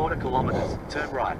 quarter kilometers, turn right.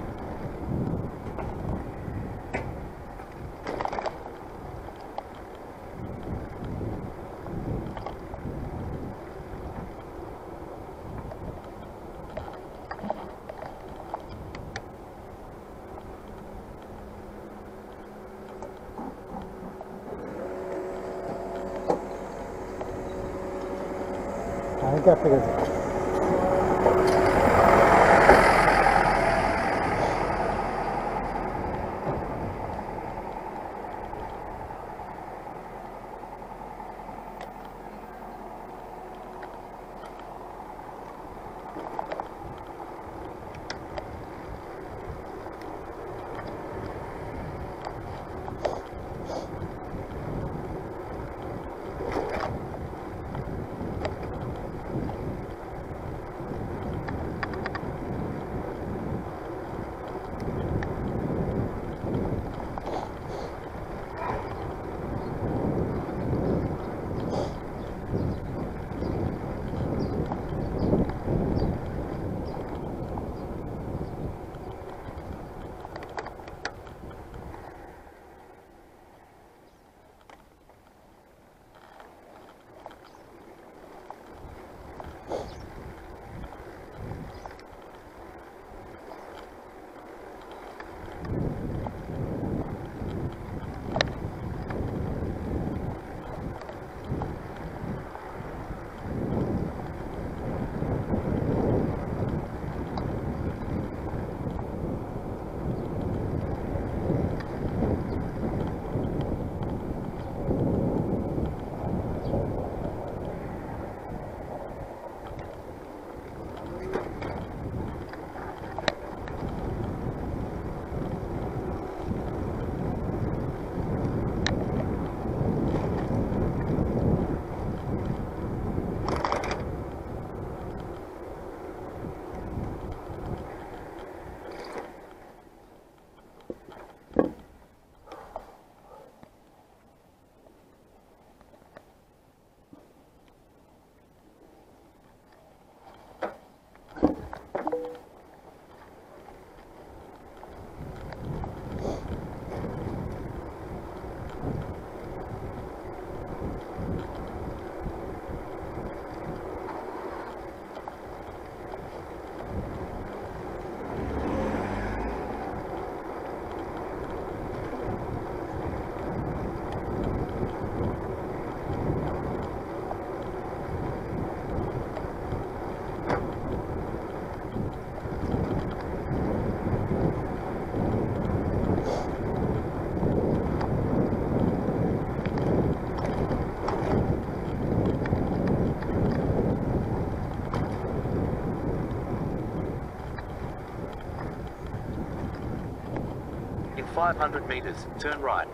500 meters, turn right.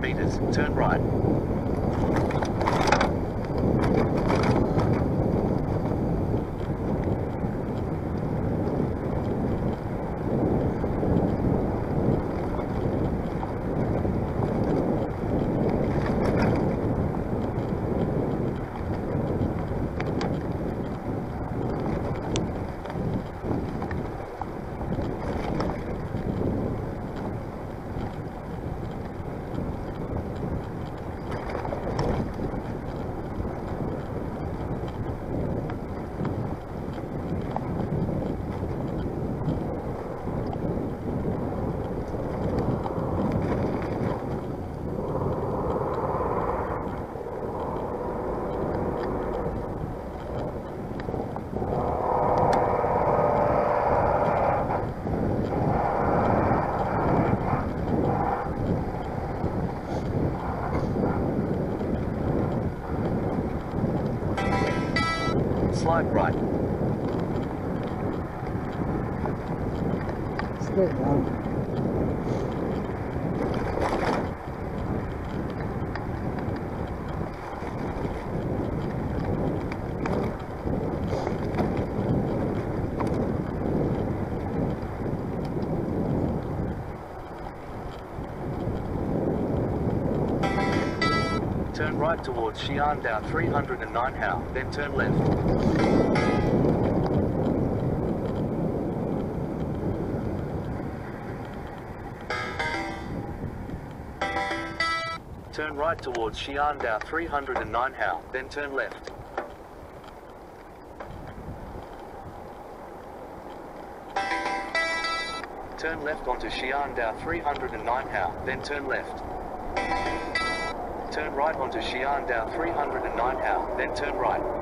Meters, turn right. Slide right. Straight down. Turn right towards Xiandao 309 How, then turn left. Turn right towards Xiandao 309 How, then turn left. Turn left onto Xiandao 309 How, then turn left. Right onto Xiandao 309 How, then turn right.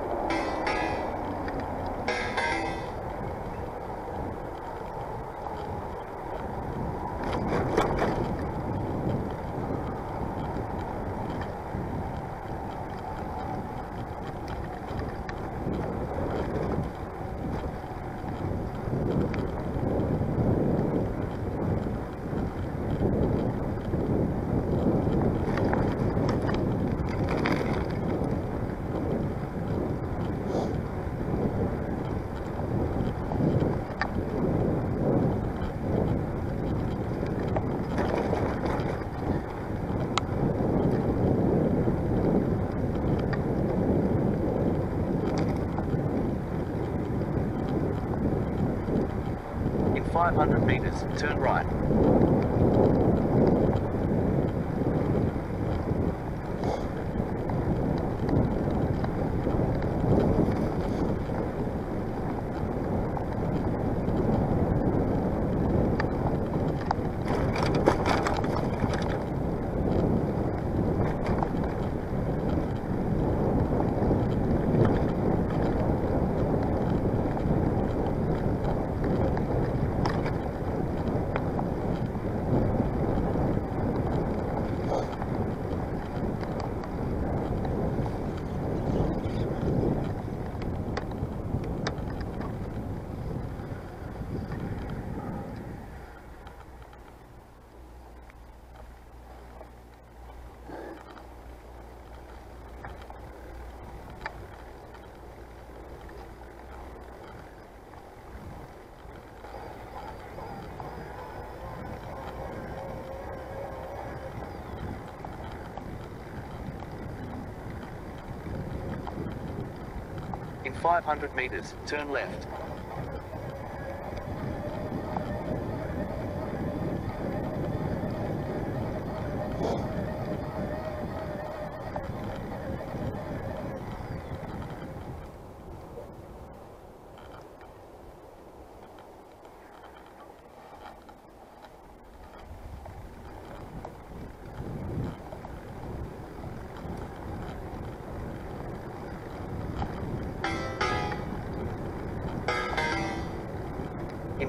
500 meters, turn left.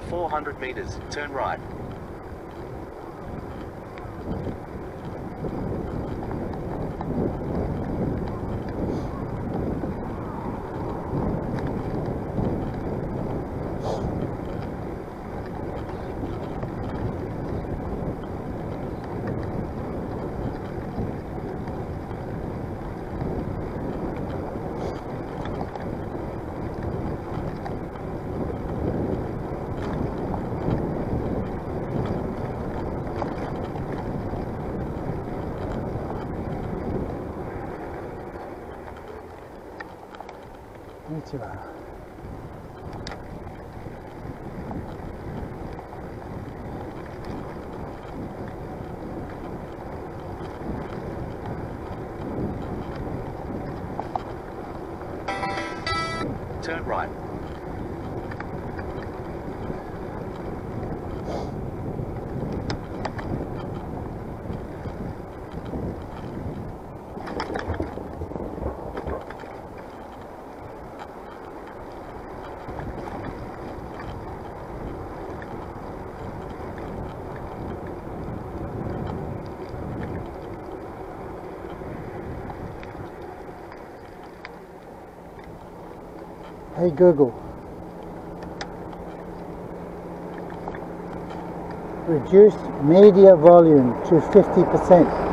400 meters, turn right. Peninsula. Turn right. Hey Google. Reduce media volume to 50%.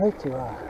の位は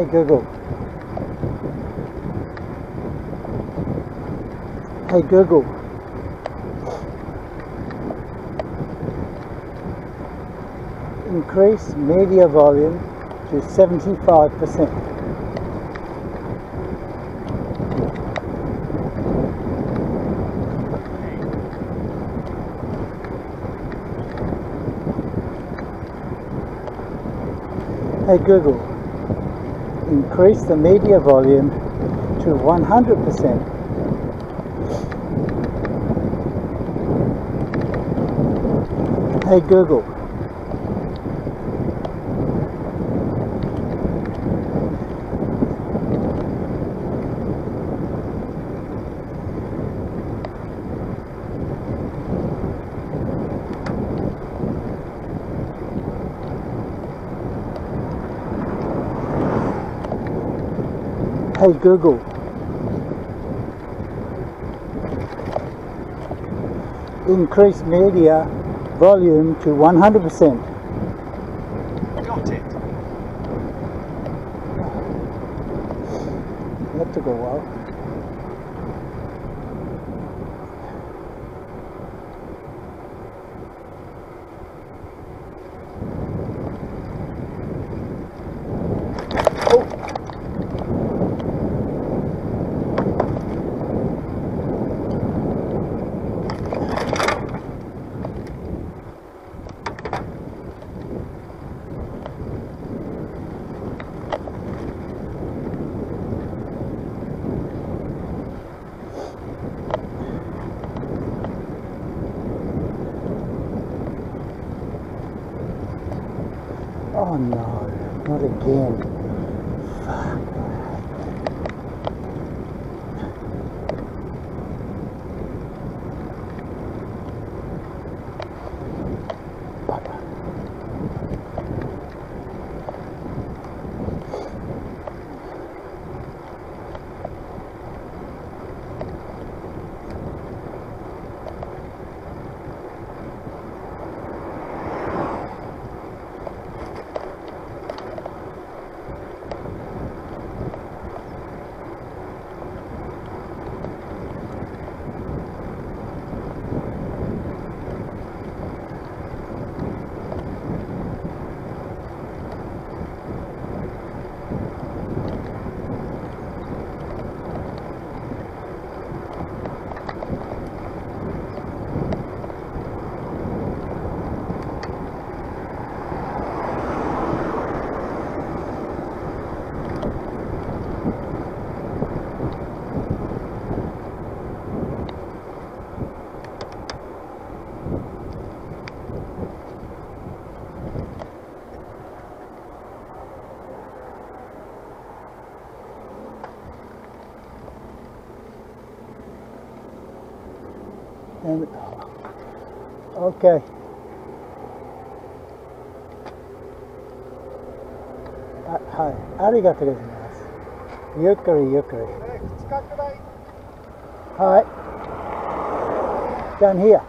Hey Google. Hey Google. Increase media volume to 75%. Hey Google, increase the media volume to 100%. Hey Google, Google, increase media volume to 100%. And okay. あはいありがとうございますゆっくりゆっくりね、2日くらいはい down here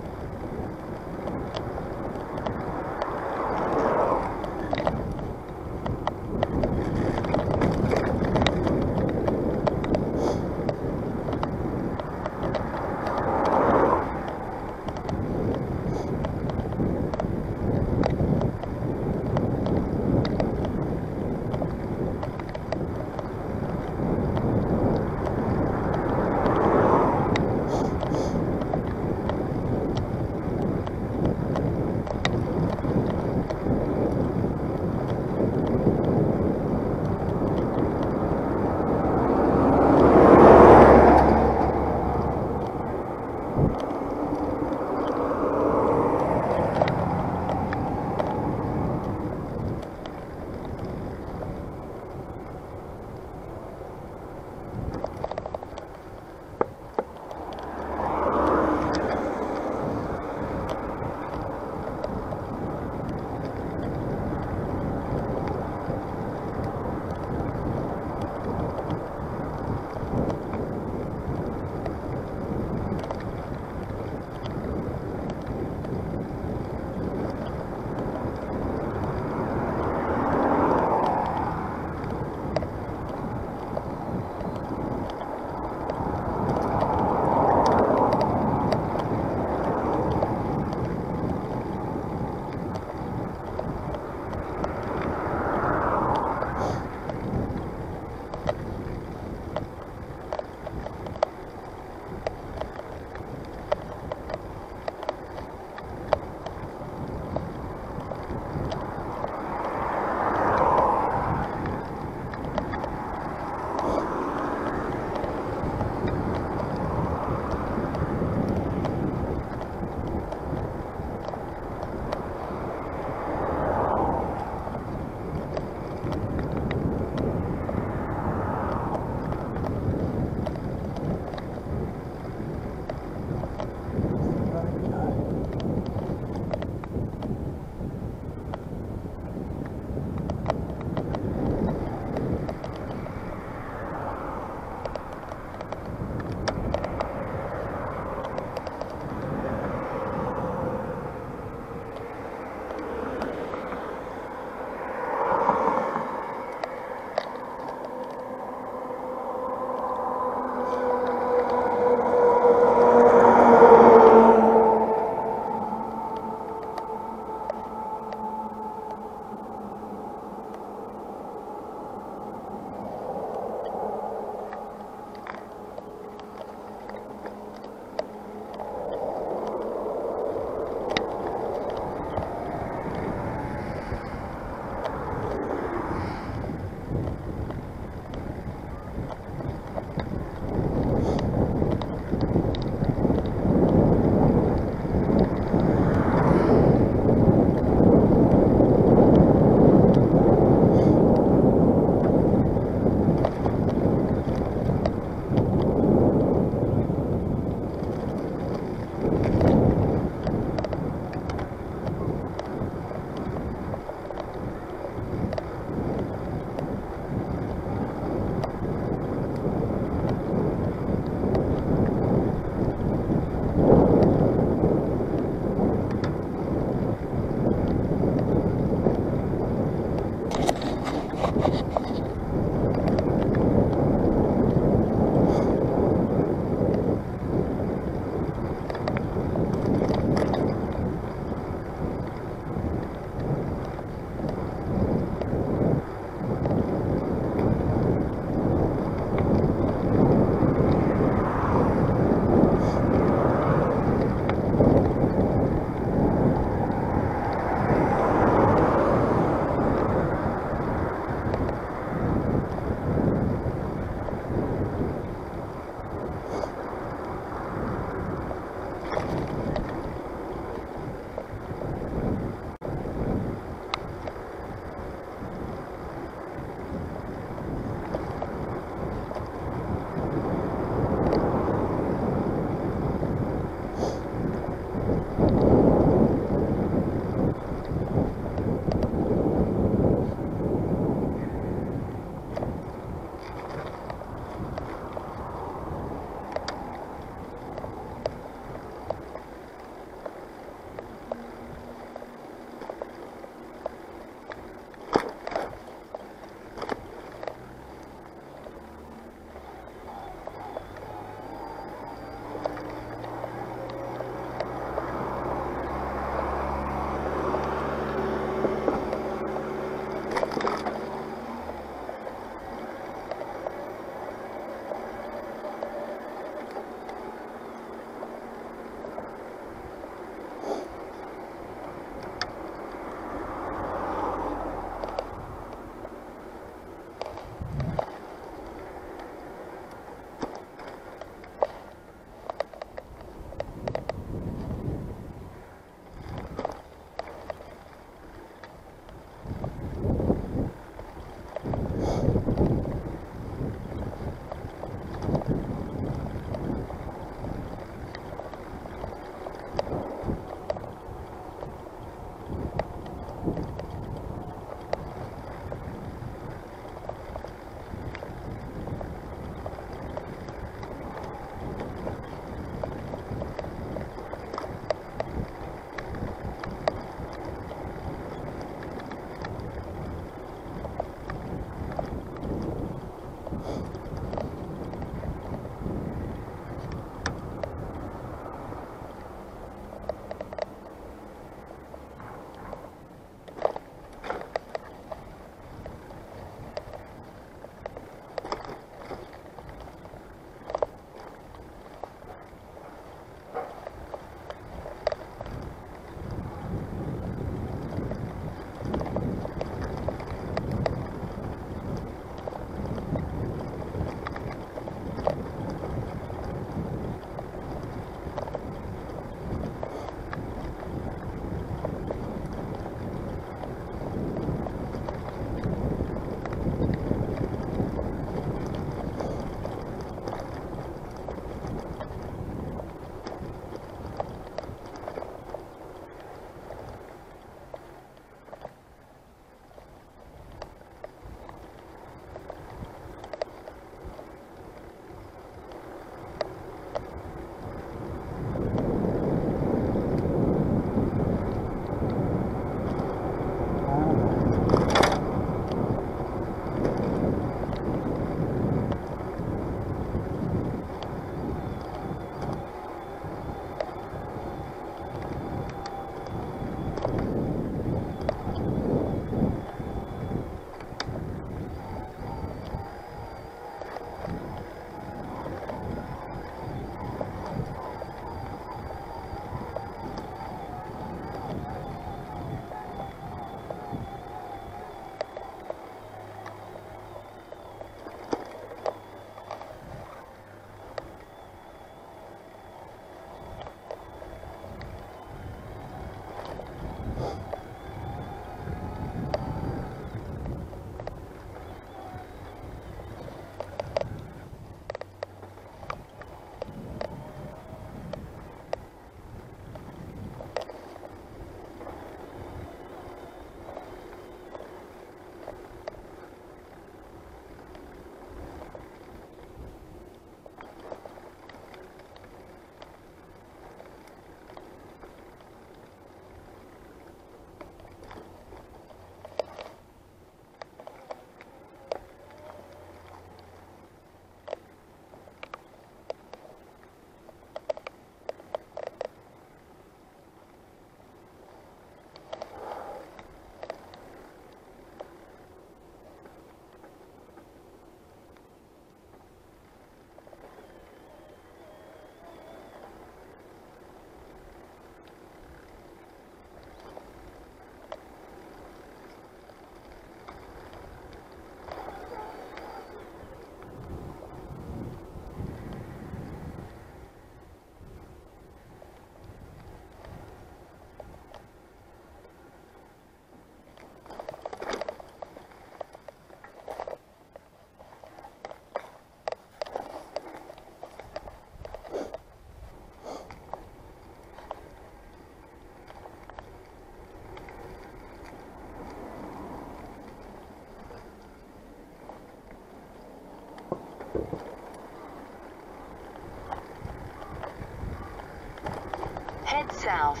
South.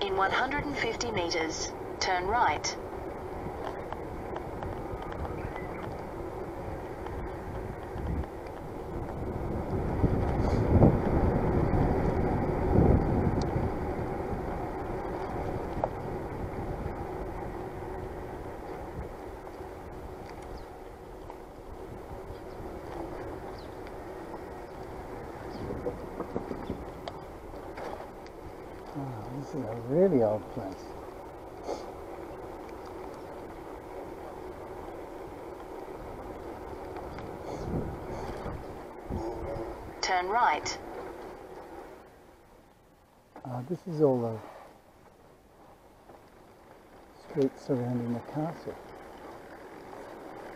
In 150 meters, turn right. Oh, this is a really old place. Turn right. Oh, this is all the streets surrounding the castle.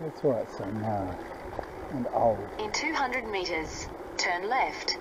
That's why it's so narrow and old. In 200 meters, turn left.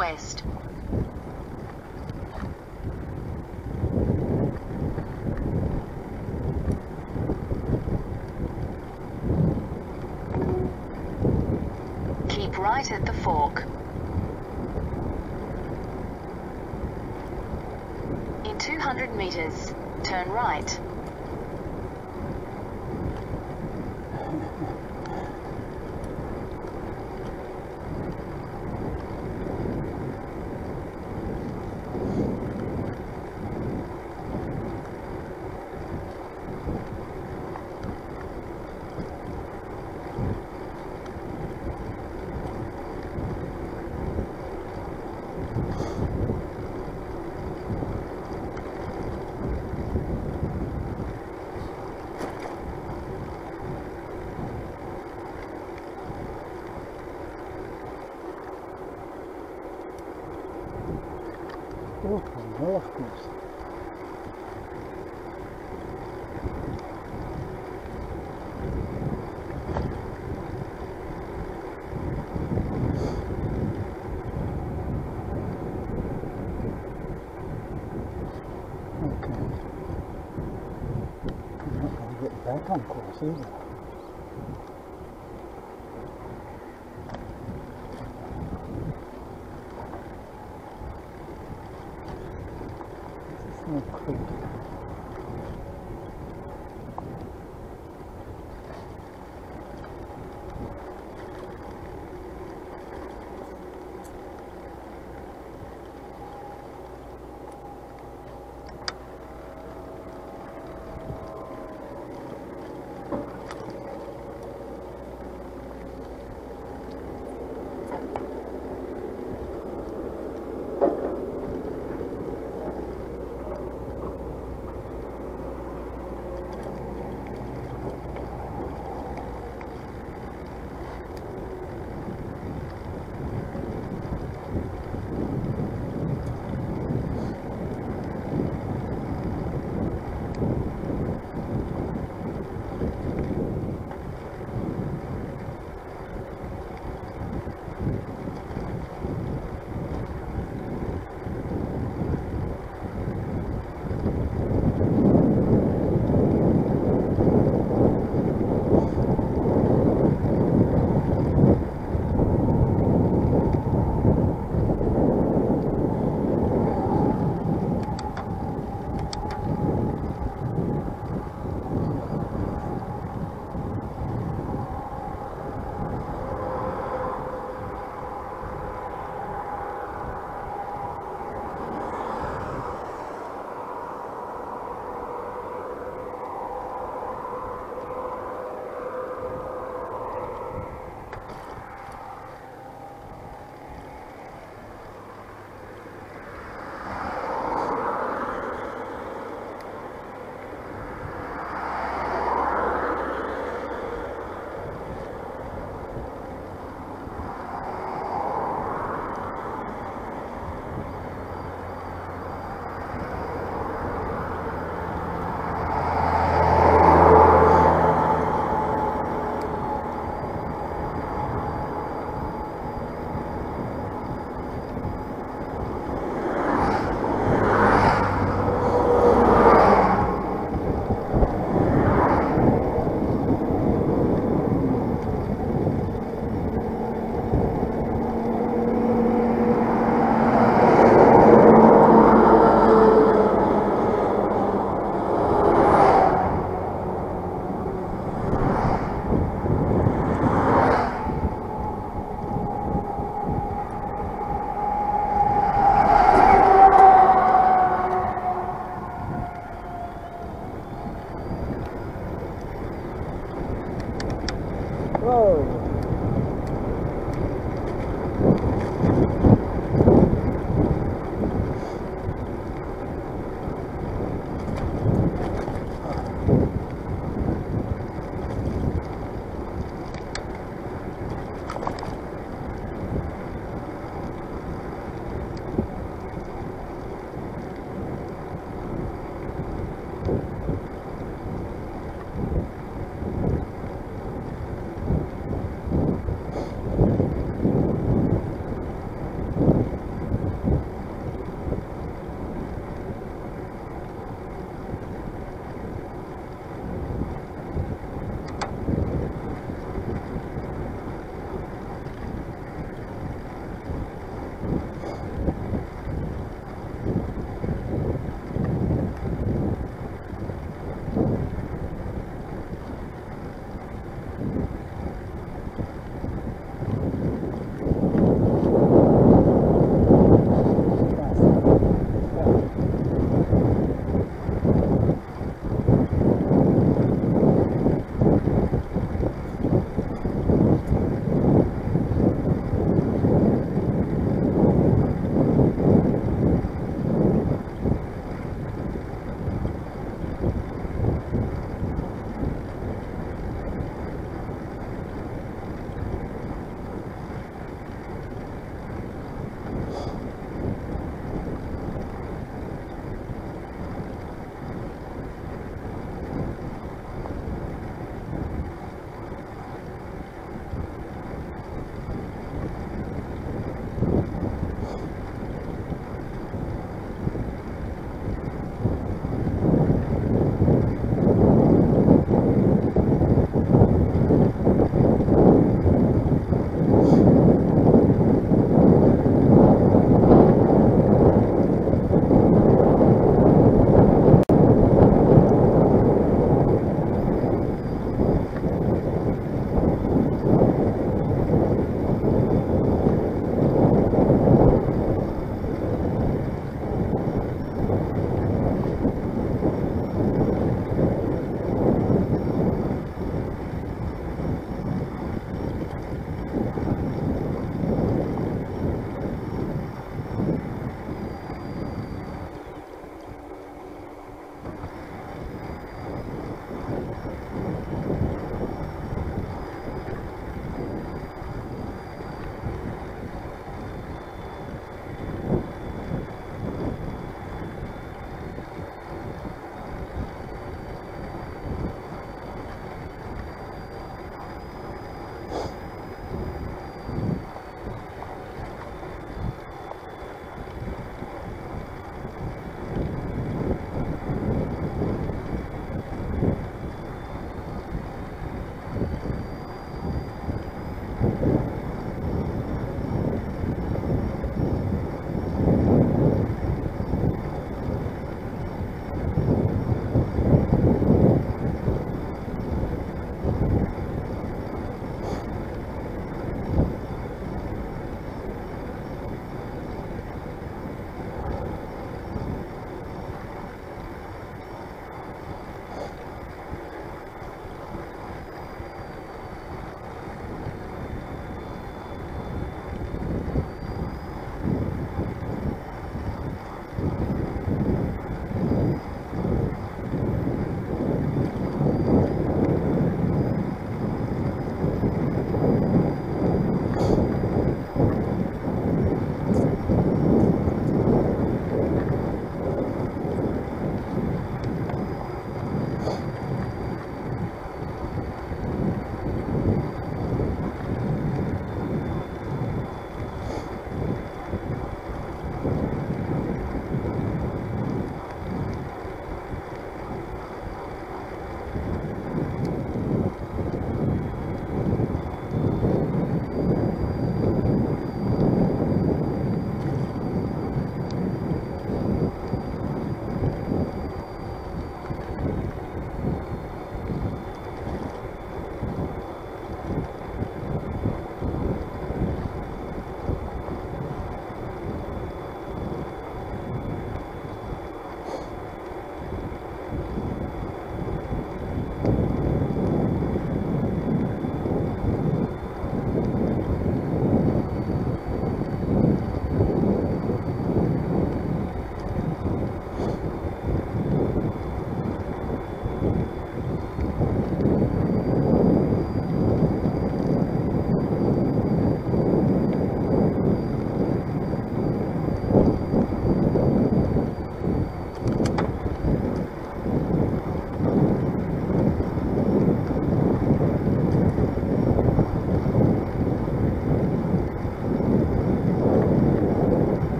juez. horses. Okay. I'm not going to get back on course either.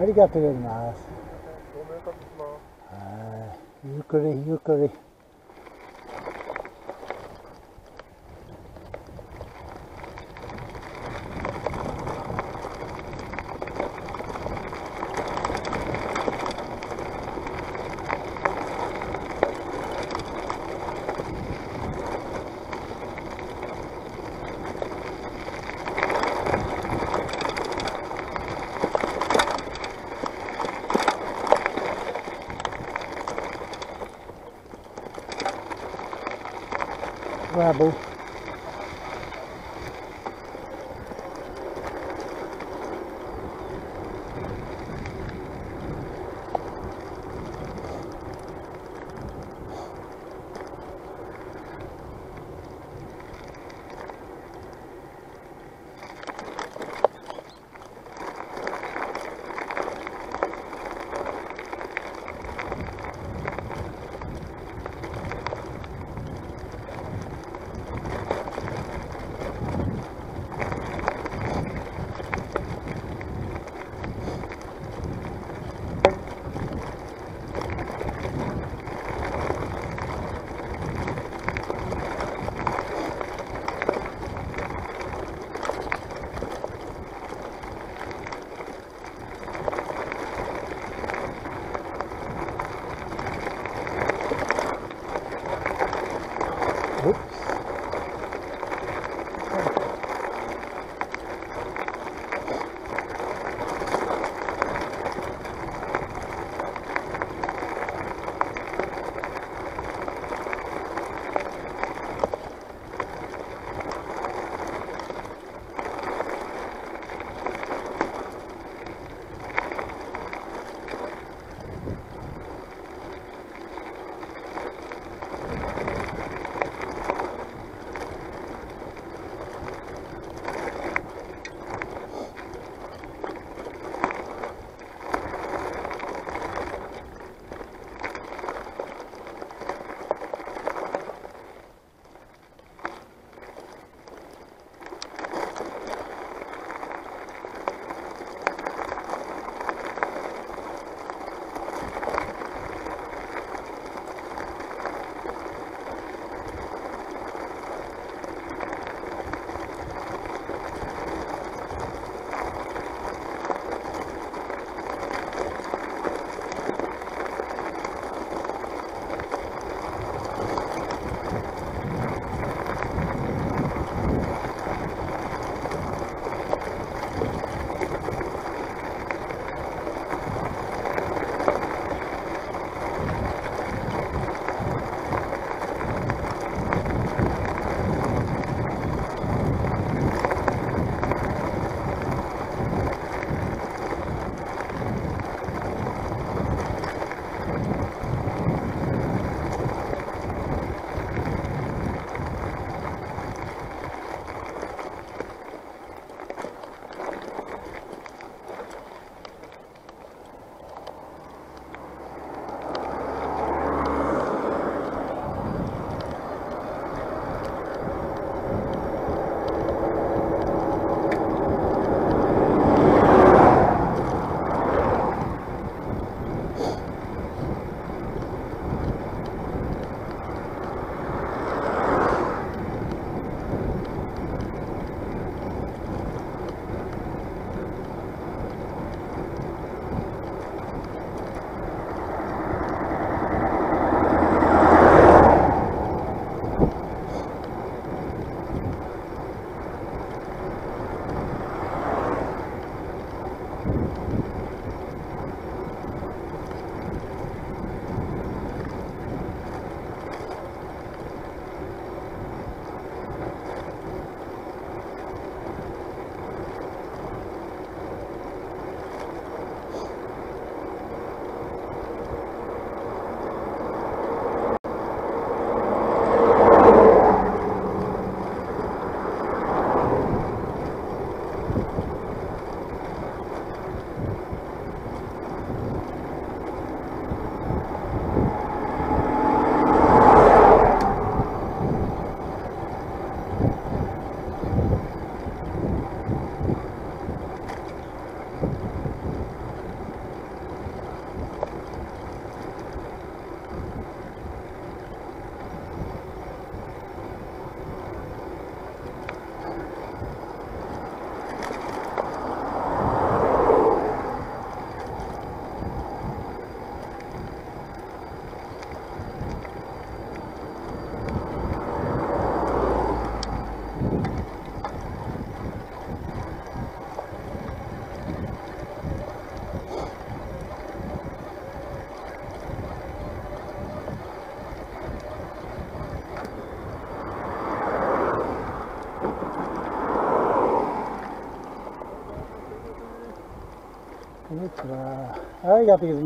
ありがとうございます。はい。ゆっくりゆっくり。He got his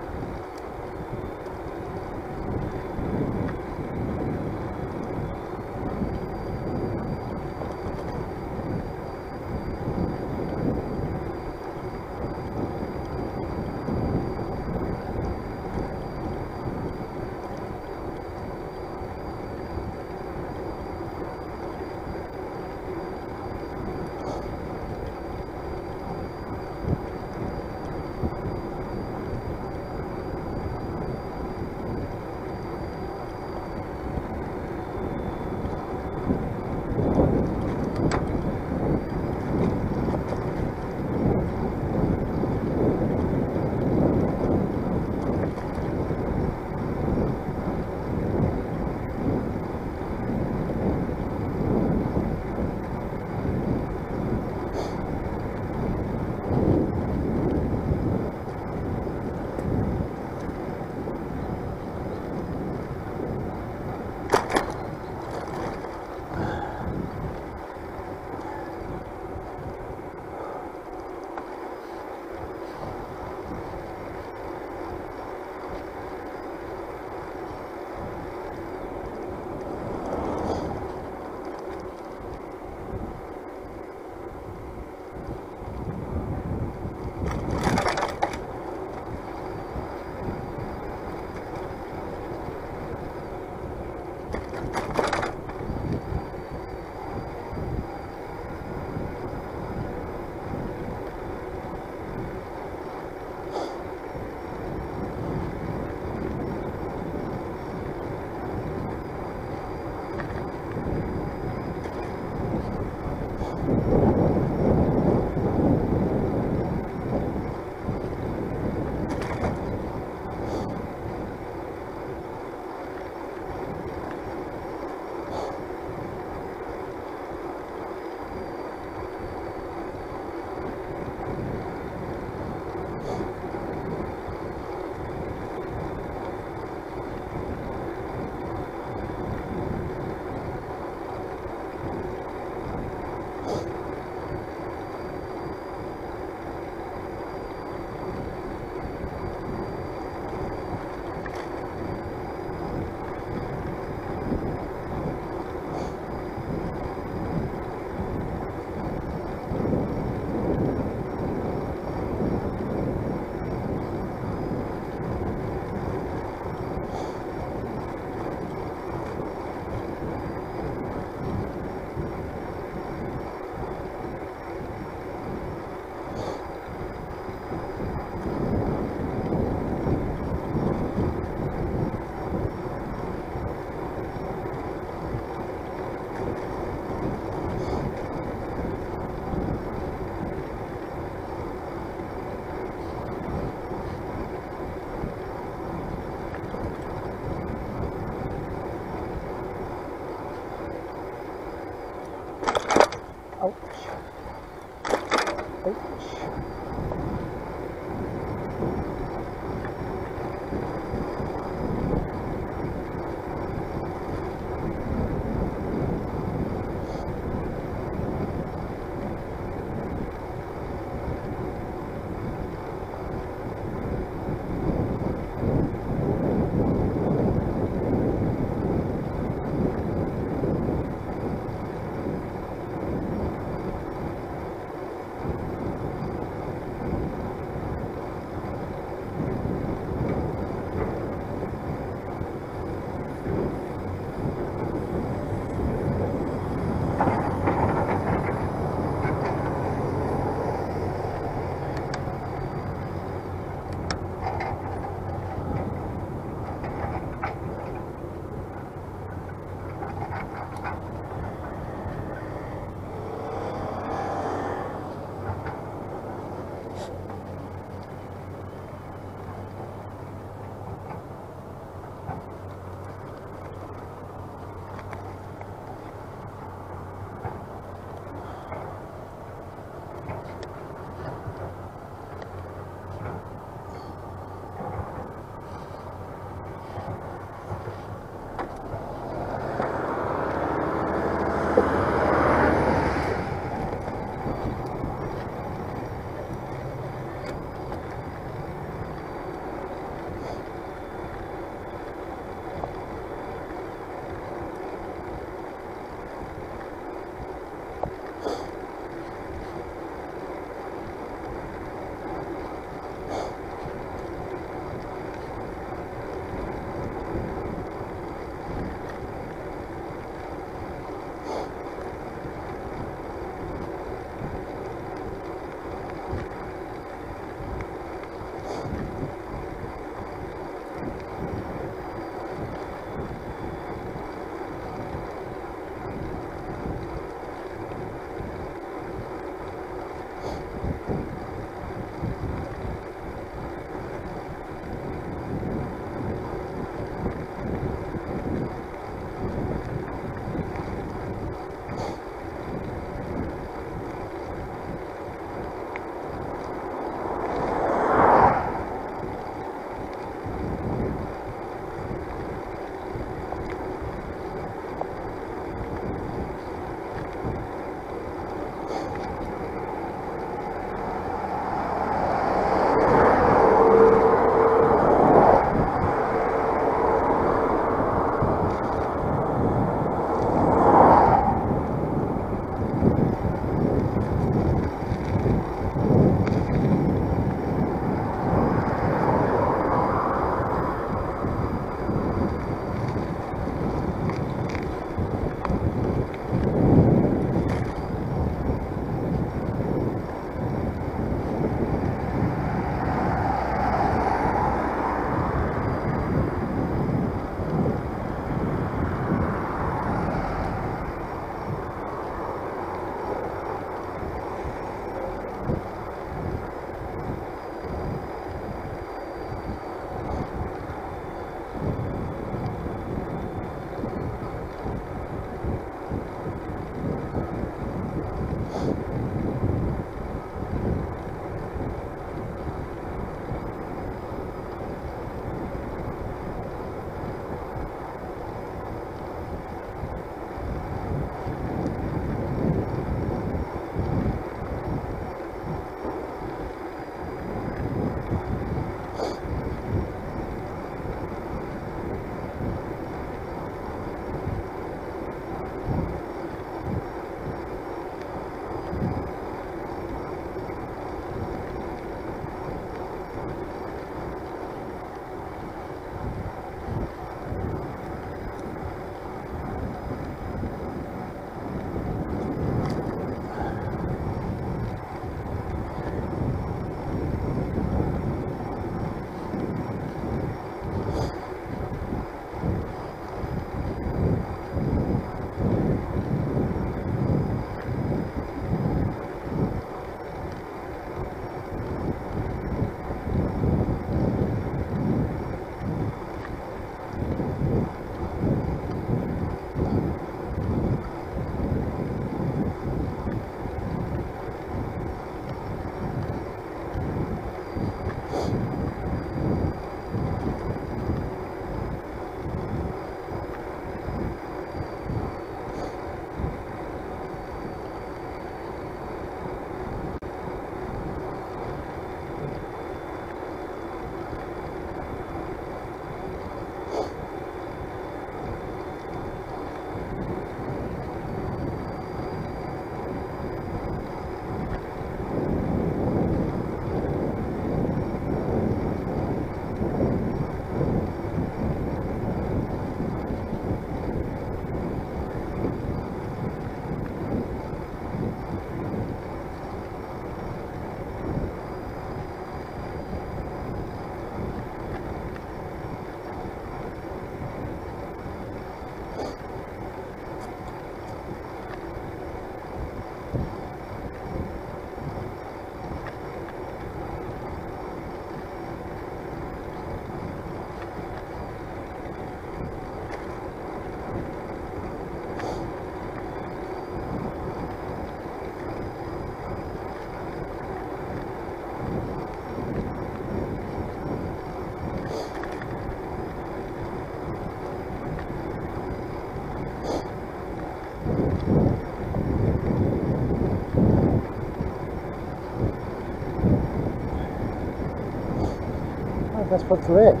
that's what's left.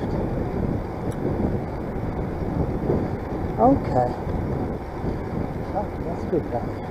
Okay. Oh, that's good, Dave.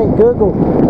Hey Google.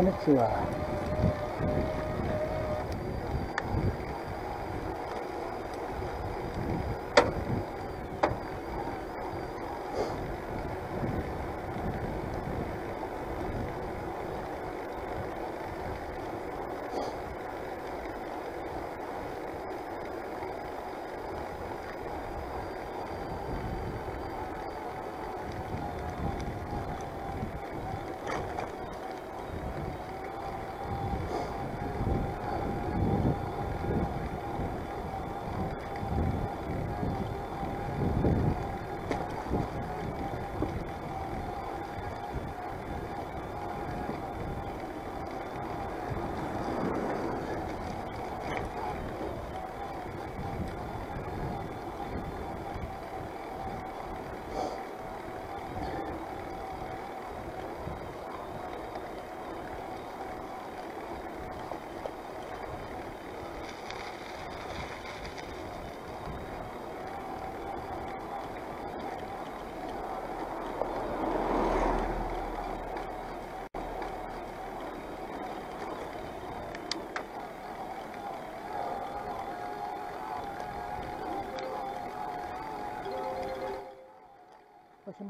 カネッツは。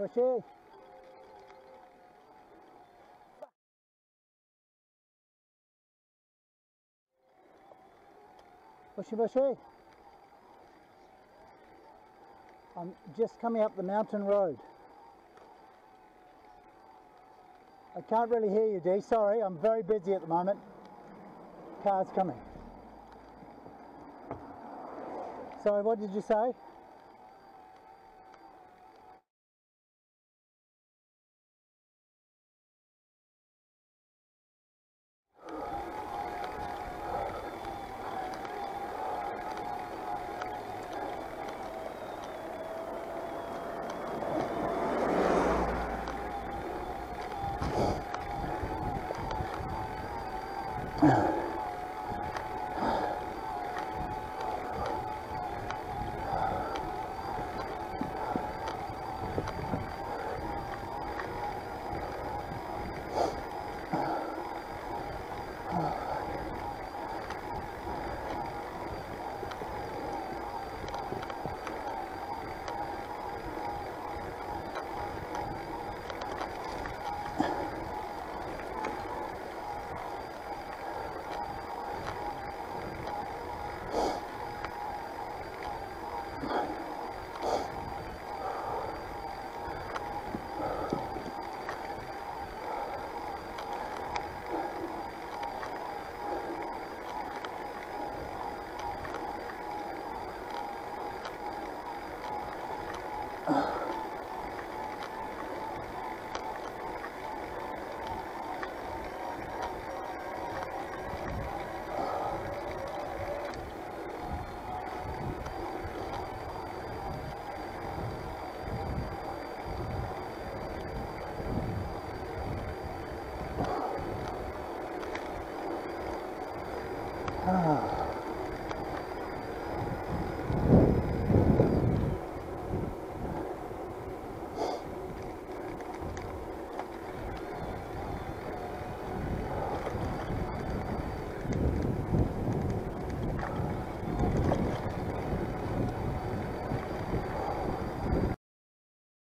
Moshi. Moshi moshi. I'm just coming up the mountain road. I can't really hear you, Dee. Sorry, I'm very busy at the moment. Car's coming. Sorry, what did you say?